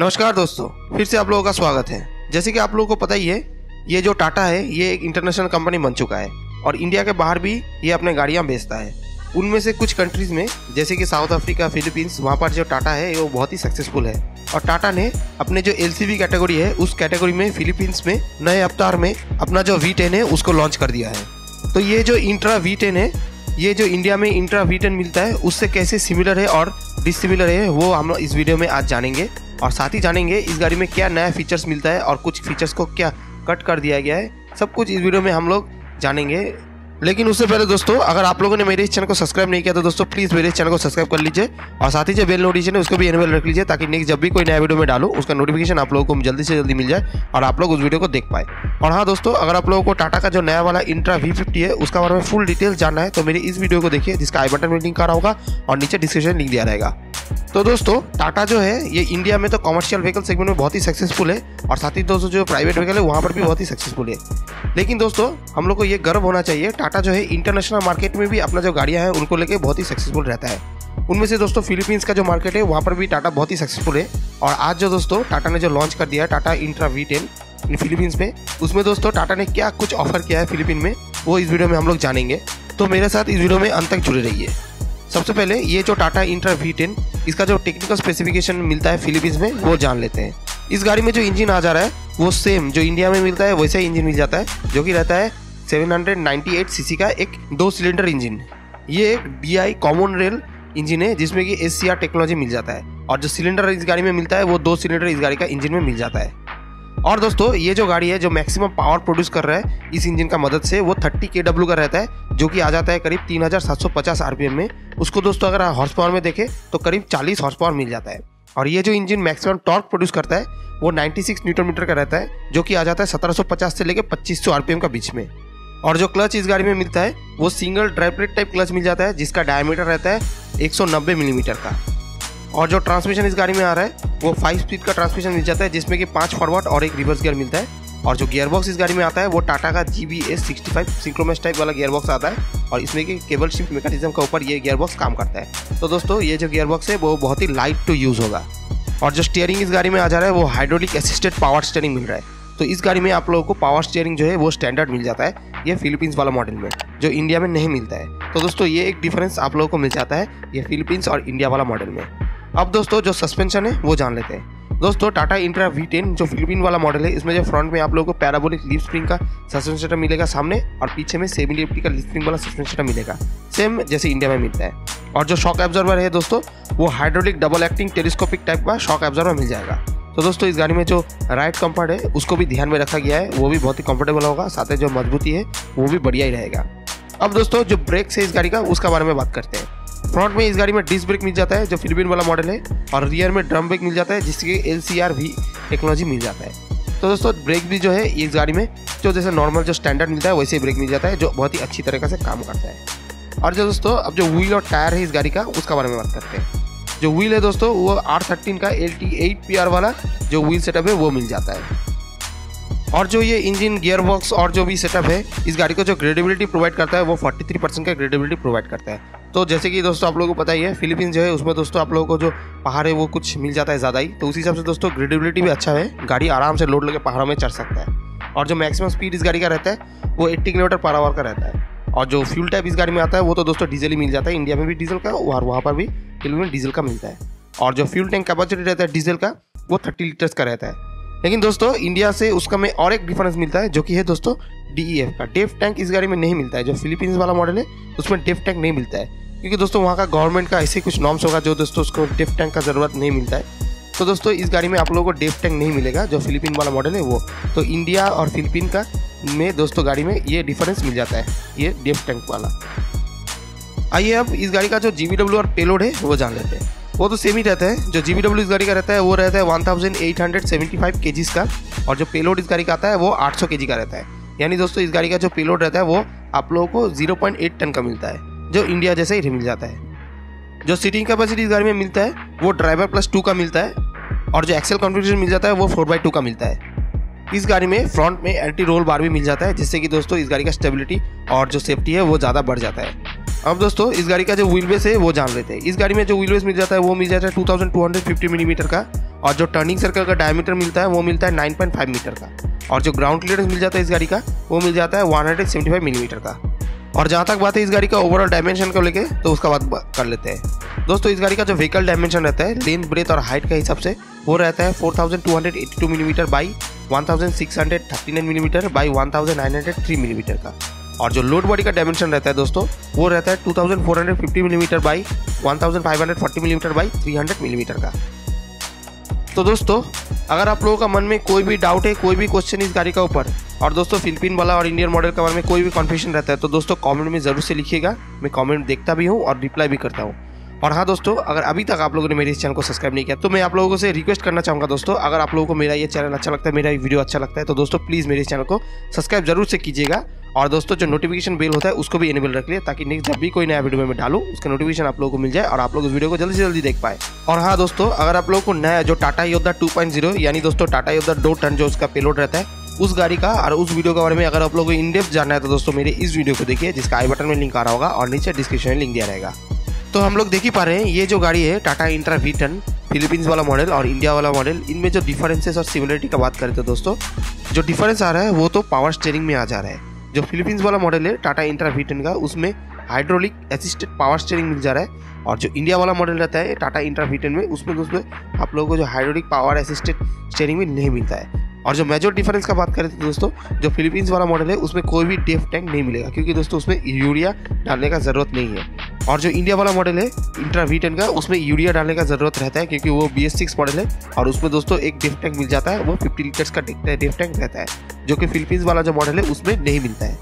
नमस्कार दोस्तों, फिर से आप लोगों का स्वागत है। जैसे कि आप लोगों को पता ही है, ये जो टाटा है, ये एक इंटरनेशनल कंपनी बन चुका है और इंडिया के बाहर भी ये अपने गाड़ियाँ बेचता है। उनमें से कुछ कंट्रीज़ में, जैसे कि साउथ अफ्रीका फिलीपींस वहाँ पर जो टाटा है वो बहुत ही सक्सेसफुल है। और टाटा ने अपने जो एलसीबी कैटेगरी है, उस कैटेगरी में फिलीपींस में, नए अवतार में अपना जो वी है, उसको लॉन्च कर दिया है। तो ये जो इंट्रा वी है, ये जो इंडिया में इंट्रा वी मिलता है, उससे कैसे सिमिलर है और डिसिमिलर है, वो हम इस वीडियो में आज जानेंगे। और साथ ही जानेंगे इस गाड़ी में क्या नया फीचर्स मिलता है और कुछ फीचर्स को क्या कट कर दिया गया है। सब कुछ इस वीडियो में हम लोग जानेंगे। लेकिन उससे पहले दोस्तों, अगर आप लोगों ने मेरे इस चैनल को सब्सक्राइब नहीं किया तो दोस्तों प्लीज़ मेरे इस चैनल को सब्सक्राइब कर लीजिए और साथ ही जो बेल नोटिफिकेशन है, उसको भी एनेबल रख लीजिए ताकि नेक्स्ट जब भी कोई नया वीडियो में डालूँ, उसका नोटिफिकेशन आप लोगों को जल्दी से जल्दी मिल जाए और आप लोग उस वीडियो को देख पाए। और हाँ दोस्तों, अगर आप लोगों को टाटा का जो नया वाला इंट्रा वी है, उसका बारे में फुल डिटेल्स जानना है तो मेरी इस वीडियो को देखिए, जिसका आई बटन में लिंक होगा और नीचे डिस्क्रिप्शन लिंक दिया रहेगा। तो दोस्तों टाटा जो है, ये इंडिया में तो कमर्शियल व्हीकल सेगमेंट में बहुत ही सक्सेसफुल है और साथ ही दोस्तों, जो प्राइवेट व्हीकल है, वहाँ पर भी बहुत ही सक्सेसफुल है। लेकिन दोस्तों, हम लोग को ये गर्व होना चाहिए टाटा जो है इंटरनेशनल मार्केट में भी अपना जो गाड़ियाँ हैं, उनको लेकर बहुत ही सक्सेसफुल रहता है। उनमें से दोस्तों फिलीपींस का जो मार्केट है, वहाँ पर भी टाटा बहुत ही सक्सेसफुल है। और आज जो दोस्तों टाटा ने जो लॉन्च कर दिया है, Tata intra V ten Philippines में, उसमें दोस्तों टाटा ने क्या कुछ ऑफ़र किया है फिलीपीन में, वो इस वीडियो में हम लोग जानेंगे। तो मेरे साथ इस वीडियो में अंत तक जुड़े रहिए। सबसे पहले ये जो टाटा इंट्रा वी टेन इसका जो टेक्निकल स्पेसिफिकेशन मिलता है फिलीपींस में, वो जान लेते हैं। इस गाड़ी में जो इंजन आ जा रहा है, वो सेम जो इंडिया में मिलता है, वैसा ही इंजन मिल जाता है, जो कि रहता है 798 सीसी का एक दो सिलेंडर इंजन ये एक डी कॉमन रेल इंजन है, जिसमें कि एस टेक्नोलॉजी मिल जाता है। और जो सिलेंडर इस गाड़ी में मिलता है, वो दो सिलेंडर इस गाड़ी का इंजन में मिल जाता है। और दोस्तों, ये जो गाड़ी है, जो मैक्सिमम पावर प्रोड्यूस कर रहा है, इस इंजन का मदद से, वो 30 के डब्ल्यू का रहता है, जो कि आ जाता है करीब 3750 आरपीएम में। उसको दोस्तों, अगर हॉर्स पावर में देखें तो करीब 40 हॉर्स पावर मिल जाता है। और ये जो इंजन मैक्सिमम टॉर्क प्रोड्यूस करता है, वो 96 न्यूटन मीटर का रहता है, जो कि आ जाता है 1750 से लेकर 2500 आरपीएम का बीच में। और जो क्लच इस गाड़ी में मिलता है, वो single dry plate type clutch मिल जाता है, जिसका डायमीटर रहता है 190 मिलीमीटर का। और जो ट्रांसमिशन इस गाड़ी में आ रहा है, वो फाइव स्पीड का ट्रांसमिशन मिल जाता है, जिसमें कि पाँच फॉरवर्ड और एक रिवर्स गियर मिलता है। और जो गियर बॉक्स इस गाड़ी में आता है, वो टाटा का G B S sixty five synchromesh type वाला गियर बॉक्स आता है। और इसमें कि केबल शिफ्ट मेकानिज्म के ऊपर ये गियर बॉक्स काम करता है। तो दोस्तों, ये जो गियर बॉक्स है, वो बहुत ही लाइट टू यूज़ होगा। और जो स्टीयरिंग इस गाड़ी में आ जा रहा है, वो हाइड्रोलिक असिस्टेड पावर स्टेयरिंग मिल रहा है। तो इस गाड़ी में आप लोगों को पावर स्टीयरिंग जो है वो स्टैंडर्ड मिल जाता है, ये फिलीपींस वाला मॉडल में, जो इंडिया में नहीं मिलता है। तो दोस्तों, ये एक डिफरेंस आप लोगों को मिल जाता है, ये फिलीपींस और इंडिया वाला मॉडल में। अब दोस्तों, जो सस्पेंशन है, वो जान लेते हैं। दोस्तों टाटा इंट्रा वी टेन जो फिलिपिन वाला मॉडल है, इसमें जो फ्रंट में आप लोगों को पैराबोलिक लिप स्प्रिंग का सस्पेंशन मिलेगा सामने और पीछे में सेमी लिफ्टी का लिप स्प्रिंग वाला सस्पेंशन मिलेगा। सेम जैसे इंडिया में मिलता है। और जो शॉक एब्जॉर्वर है दोस्तों, वो hydraulic double acting telescopic type का शॉक एब्जॉर्वर मिल जाएगा। तो दोस्तों, इस गाड़ी में जो राइट कंफर्ट है, उसको भी ध्यान में रखा गया है। वो भी बहुत ही कंफर्टेबल होगा, साथ ही जो मजबूती है, वो भी बढ़िया ही रहेगा। अब दोस्तों, जो ब्रेक्स है इस गाड़ी का, उसका बारे में बात करते हैं। फ्रंट में इस गाड़ी में डिस्क ब्रेक मिल जाता है, जो फिलिपिन वाला मॉडल है, और रियर में ड्रम ब्रेक मिल जाता है जिसके एल भी टेक्नोलॉजी मिल जाता है। तो दोस्तों ब्रेक भी जो है इस गाड़ी में, जो जैसे नॉर्मल जो स्टैंडर्ड मिलता है, वैसे ही ब्रेक मिल जाता है, जो बहुत ही अच्छी तरीके से काम करता है। और जो दोस्तों, अब जो व्हील और टायर है इस गाड़ी का, उसका बारे में बात करते हैं। जो व्हील है दोस्तों, वो आर थर्टीन का L T eight P R वाला, जो व्हील सेटअप है, वो मिल जाता है। और जो ये इंजन गियर बॉक्स और जो भी सेटअप है, इस गाड़ी को जो ग्रेडेबिलिटी प्रोवाइड करता है, वो 43 परसेंट का ग्रेडेबिलिटी प्रोवाइड करता है। तो जैसे कि दोस्तों आप लोगों को पता ही है फिलीपींस जो है, उसमें दोस्तों आप लोगों को जो पहाड़ है, वो कुछ मिल जाता है ज़्यादा ही। तो उसी हिसाब से दोस्तों ग्रेडेबिलिटी भी अच्छा है, गाड़ी आराम से लोड लगे पहाड़ों में चढ़ सकता है। और जो मैक्सिमम स्पीड इस गाड़ी का रहता है, वो एट्टी किलोमीटर पर आवर का रहता है। और जो फ्यूल टाइप इस गाड़ी में आता है, वो तो दोस्तों डीजल ही मिल जाता है इंडिया में भी डीजल का, और वहाँ पर भी में डीजल का मिलता है। और जो फ्यूल टैंक कैपेसिटी रहता है डीजल का, वो थर्टी लीटर्स का रहता है। लेकिन दोस्तों, इंडिया से उसका में और एक डिफरेंस मिलता है, जो कि है दोस्तों डी का। डेफ टैंक इस गाड़ी में नहीं मिलता है। जो फिलीपींस वाला मॉडल है, उसमें डेफ टैंक नहीं मिलता है। क्योंकि दोस्तों, वहाँ का गवर्नमेंट का ऐसे कुछ नॉर्म्स होगा, जो दोस्तों, उसको डेफ टैंक का ज़रूरत नहीं मिलता है। तो दोस्तों, इस गाड़ी में आप लोगों को डेफ टैंक नहीं मिलेगा, जो फिलीपीन वाला मॉडल है वो। तो इंडिया और फिलीपीन का में दोस्तों, गाड़ी में ये डिफरेंस मिल जाता है, ये डेफ टैंक वाला। आइए अब इस गाड़ी का जो GVW और पेलोड है, वो जान लेते हैं। वो तो सेम ही रहता है। जो जी इस गाड़ी का रहता है, वो रहता है one thousand eight hundred seventy five के। और जो पेलोड इस गाड़ी का आता है, वो आठ सौ के रहता है। यानी दोस्तों, इस गाड़ी का जो पेलोड रहता है, वो आप लोगों को ज़ीरो पॉइंट एट टन का मिलता है। जो इंडिया जैसे ही मिल जाता है। जो सीटिंग कैपेसिटी इस गाड़ी में मिलता है, वो ड्राइवर प्लस टू का मिलता है। और जो एक्सेल कॉन्फ़िगरेशन मिल जाता है, वो फोर बाई टू का मिलता है। इस गाड़ी में फ्रंट में एंटी रोल बार भी मिल जाता है, जिससे कि दोस्तों, इस गाड़ी का स्टेबिलिटी और जो सेफ्टी है, वो ज़्यादा बढ़ जाता है। अब दोस्तों, इस गाड़ी का जो व्हील बेस है, वो जान लेते हैं। इस गाड़ी में जो व्हील बेस मिल जाता है, वो मिल जाता है two thousand two hundred fifty millimetre का और जो टर्निंग सर्कल का डायमीटर मिलता है, वो मिलता है नाइन पॉइंट फाइव मीटर का। और जो ग्राउंड क्लियरेंस मिल जाता है इस गाड़ी का, वो मिल जाता है one hundred seventy five millimetre का। और जहाँ तक बात है इस गाड़ी का ओवरऑल डायमेंशन को लेके तो उसका बात कर लेते हैं। दोस्तों, इस गाड़ी का जो व्हीकल डायमेंशन रहता है लेंथ ब्रेथ और हाइट के हिसाब से, वो रहता है 4282 millimetre by 1639 millimetre by 1903 millimetre का। और जो लोड बॉडी का डायमेंशन रहता है दोस्तों, वो रहता है 2450 millimetre by 1540 millimetre by 300 millimetre का। तो दोस्तों, अगर आप लोगों का मन में कोई भी डाउट है, कोई भी क्वेश्चन इस गाड़ी का ऊपर, और दोस्तों फिलिपिन वाला और इंडियन मॉडल के बारे में कोई भी कन्फ्यूज़न रहता है तो दोस्तों कमेंट में ज़रूर से लिखिएगा। मैं कमेंट देखता भी हूँ और रिप्लाई भी करता हूँ। और हाँ दोस्तों, अगर अभी तक आप लोगों ने मेरे इस चैनल को सब्सक्राइब नहीं किया तो मैं आप लोगों से रिक्वेस्ट करना चाहूँगा दोस्तों, अगर आप लोगों को मेरा ये चैनल अच्छा लगता है, मेरा वीडियो अच्छा लगता है तो दोस्तों प्लीज़ मेरे इस चैनल को सब्सक्राइब ज़रूर से कीजिएगा। और दोस्तों, जो नोटिफिकेशन बेल होता है, उसको भी एनेबल रख लिया ताकि नेक्स्ट जब भी कोई नया वीडियो में डालूँ, उसका नोटिफिकेशन आप लोगों को मिल जाए और आप लोग उस वीडियो को जल्दी से जल्दी देख पाए। और हाँ दोस्तों, अगर आप लोगों को नया, जो टाटा योद्धा 2.0 यानी दोस्तों टाटा योद्धा दो टन जो उसका पेलोड रहता है, उस गाड़ी का और उस वीडियो के बारे में अगर आप लोगों को इन जानना है तो दोस्तों मेरे इस वीडियो को देखिए, जिसका आई बटन में लिंक आ रहा होगा और नीचे डिस्क्रिप्शन में लिंक दिया रहेगा। तो हम लोग देख ही पा रहे हैं, ये जो गाड़ी है Tata Intra V ten Philippines वाला मॉडल और इंडिया वाला मॉडल इनमें जो डिफरेंसेस और सिमिलरिटी का बात करें तो दोस्तों, जो डिफरेंस आ रहा है, वो तो पावर स्टेयरिंग में आ जा रहा है। जो फिलीपींस वाला मॉडल है टाटा इंट्रा वी का, उसमें हाइड्रोलिक असिस्टेड पावर स्टेयरिंग मिल जा रहा है। और जो इंडिया वाला मॉडल रहता है टाटा इंट्रा वी में, उसमें दोस्तों, आप लोगों को जो हाइड्रोलिक पावर असिस्टेड स्टेयरिंग में नहीं मिलता है। और जो मेजर डिफरेंस का बात करें तो दोस्तों, जो फिलीपींस वाला मॉडल है, उसमें कोई भी डेफ टैंक नहीं मिलेगा, क्योंकि दोस्तों, उसमें यूरिया डालने का ज़रूरत नहीं है। और जो इंडिया वाला मॉडल है इंट्रा वी का, उसमें यूरिया डालने का ज़रूरत रहता है, क्योंकि वो बी मॉडल है। और उसमें दोस्तों, एक डेफ टैंक मिल जाता है, वो फिफ्टी लीटर्स का डेफ टैंक रहता है, जो कि फिलीपींस वाला जो मॉडल है, उसमें नहीं मिलता है।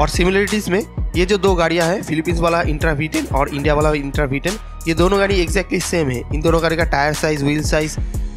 और सिमिलरिटीज़ में, ये जो दो गाड़ियाँ हैं फिलीपींस वाला इंट्रा वी और इंडिया वाला इंट्रा वी ये दोनों गाड़ी एक्जैक्टली सेम है। इन दोनों गाड़ी का tyre size wheel size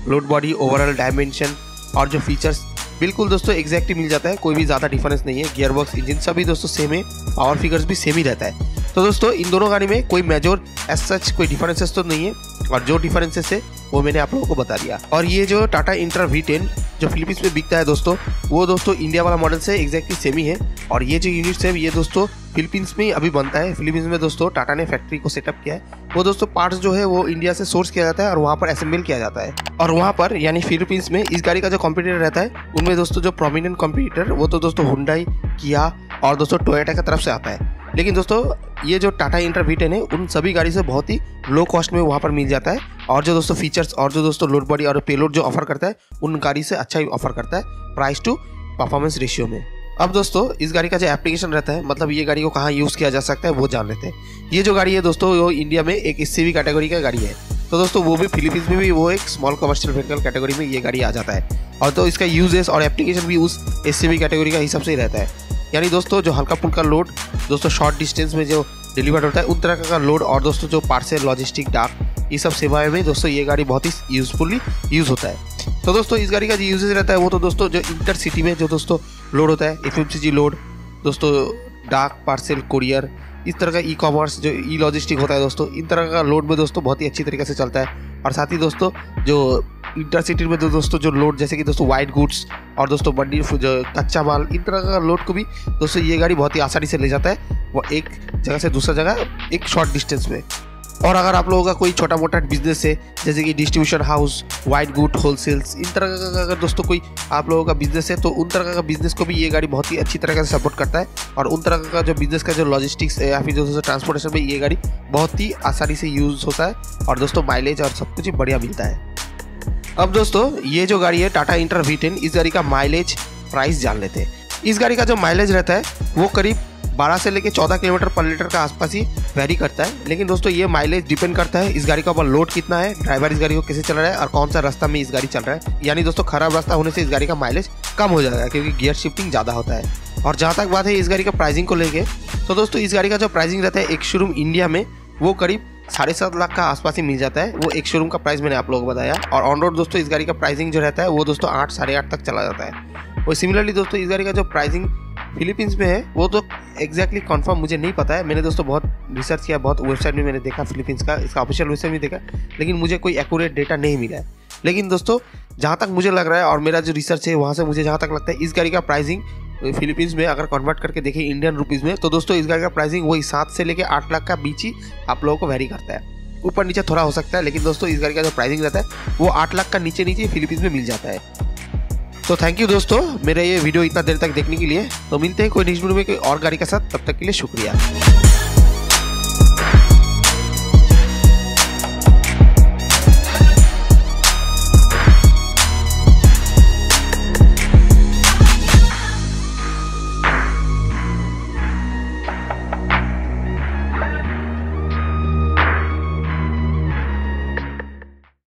load body overall dimension और जो फीचर्स बिल्कुल दोस्तों एग्जैक्टली मिल जाता है, कोई भी ज़्यादा डिफरेंस नहीं है। गियर बॉक्स इंजन सभी दोस्तों सेम है पावर फिगर्स भी सेम ही रहता है। तो दोस्तों, इन दोनों गाड़ी में कोई मेजर एज सच कोई डिफरेंसेस तो नहीं है। और जो डिफरेंसेस है, वो मैंने आप लोगों को बता दिया। और ये जो टाटा इंट्रा वी टेन जो फिलीपींस में बिकता है दोस्तों, वो दोस्तों इंडिया वाला मॉडल से एक्जैक्टली सेम ही। है और ये जो यूनिट्स है, ये दोस्तों फिलीपींस में अभी बनता है। फिलीपींस में दोस्तों टाटा ने फैक्ट्री को सेटअप किया है। वो दोस्तों पार्ट्स जो है, वो इंडिया से सोर्स किया जाता है और वहाँ पर असेंबल किया जाता है। और वहाँ पर, यानी फिलीपींस में इस गाड़ी का जो कॉम्पिटिटर रहता है, उनमें दोस्तों जो प्रोमिनेंट कॉम्पिटिटर वो तो दोस्तों हुडाई किया और दोस्तों टोयोटा की तरफ़ से आता है। लेकिन दोस्तों, ये जो टाटा इंटर वी है, उन सभी गाड़ी से बहुत ही लो कॉस्ट में वहाँ पर मिल जाता है। और जो दोस्तों फीचर्स और जो दोस्तों लोड बॉडी और पेलोड जो ऑफ़र करता है, उन गाड़ी से अच्छा ही ऑफ़र करता है प्राइस टू परफॉर्मेंस रेशियो में। अब दोस्तों, इस गाड़ी का जो एप्लीकेशन रहता है मतलब ये गाड़ी को कहाँ यूज़ किया जा सकता है, वो जान लेते हैं। ये जो गाड़ी है दोस्तों, वो इंडिया में एक एस कैटेगरी का गाड़ी है। तो दोस्तों, वो भी फिलीपींस में भी, वो एक स्मॉल कमर्शियल व्हीकल कैटेगरी में ये गाड़ी आ जाता है। और तो इसका यूजेस और एप्लीकेशन भी उस एस कैटेगरी का हिसाब से ही रहता है। यानी दोस्तों, जो हल्का फुल्का लोड दोस्तों शॉर्ट डिस्टेंस में जो डिलीवर होता है, उन तरह का लोड और दोस्तों, जो पार्सल लॉजिस्टिक डाक ये सब सेवाएँ में, दोस्तों, ये गाड़ी बहुत ही यूजफुली यूज़ होता है। तो दोस्तों, इस गाड़ी का जो यूजेज रहता है, वो तो दोस्तों, जो इंटर सिटी में जो दोस्तों लोड होता है एफ़ लोड दोस्तों डाक पार्सल कुरियर इस तरह का ई कॉमर्स जो ई लॉजिस्टिक होता है दोस्तों, इन तरह का लोड में दोस्तों, बहुत ही अच्छी तरीके से चलता है। और साथ ही दोस्तों, जो इंटरसिटी में जो दोस्तों, जो लोड जैसे कि दोस्तों वाइट गुड्स और दोस्तों मंडी जो कच्चा माल, इन तरह का लोड को भी दोस्तों, ये गाड़ी बहुत ही आसानी से ले जाता है। वो एक जगह से दूसरा जगह, एक शॉर्ट डिस्टेंस में। और अगर आप लोगों का कोई छोटा मोटा बिज़नेस है, जैसे कि distribution house white good wholesales इन तरह का अगर दोस्तों कोई आप लोगों का बिज़नेस है तो उन तरह का बिज़नेस को भी ये गाड़ी बहुत ही अच्छी तरह से सपोर्ट करता है। और उन तरह का जो बिज़नेस का जो लॉजिस्टिक्स या फिर दोस्तों ट्रांसपोर्टेशन में ये गाड़ी बहुत ही आसानी से यूज़ होता है। और दोस्तों माइलेज और सब कुछ बढ़िया मिलता है। अब दोस्तों, ये जो गाड़ी है टाटा इंटर वी इस गाड़ी का माइलेज प्राइस जान लेते हैं। इस गाड़ी का जो माइलेज रहता है, वो करीब 12 से लेकर 14 किलोमीटर पर लीटर का आसपास ही वेरी करता है। लेकिन दोस्तों, ये माइलेज डिपेंड करता है इस गाड़ी का ऊपर लोड कितना है ड्राइवर इस गाड़ी को कैसे चल रहा है, और कौन सा रास्ता में इस गाड़ी चल रहा है। यानी दोस्तों, खराब रास्ता होने से इस गाड़ी का माइलेज कम हो जाएगा क्योंकि गियर शिफ्टिंग ज़्यादा होता है। और जहाँ तक बात है इस गाड़ी का प्राइसिंग को लेके तो दोस्तों, इस गाड़ी का जो प्राइसिंग रहता है, एक शोरूम इंडिया में, वो करीब साढ़े सात लाख का आसपास ही मिल जाता है। वो एक शोरूम का प्राइस मैंने आप लोगों को बताया। और ऑन रोड दोस्तों, इस गाड़ी का प्राइसिंग जो रहता है, वो दोस्तों आठ, साढ़े आठ तक चला जाता है। और सिमिलरली दोस्तों, इस गाड़ी का जो प्राइसिंग फिलीपींस में है, वो तो एग्जैक्टली कंफर्म मुझे नहीं पता है। मैंने दोस्तों बहुत रिसर्च किया, बहुत वेबसाइट में मैंने देखा फिलीपींस का, इसका ऑफिशियल वेबसाइट भी देखा, लेकिन मुझे कोई एक्यूरेट डेटा नहीं मिला है। लेकिन दोस्तों, जहाँ तक मुझे लग रहा है और मेरा जो रिसर्च है, वहाँ से मुझे जहाँ तक लगता है, इस गाड़ी का प्राइसिंग फिलीपींस में अगर कन्वर्ट करके देखें इंडियन रुपीज़ में तो दोस्तों इस गाड़ी का प्राइसिंग वही सात से लेकर आठ लाख का बीच ही आप लोगों को वेरी करता है। ऊपर नीचे थोड़ा हो सकता है, लेकिन दोस्तों इस गाड़ी का जो प्राइसिंग रहता है, वो आठ लाख का नीचे नीचे फिलीपींस में मिल जाता है। तो थैंक यू दोस्तों, मेरा ये वीडियो इतना देर तक देखने के लिए। तो मिलते हैं कोई नेक्स्ट वीडियो में कोई और गाड़ी के साथ, तब तक के लिए शुक्रिया।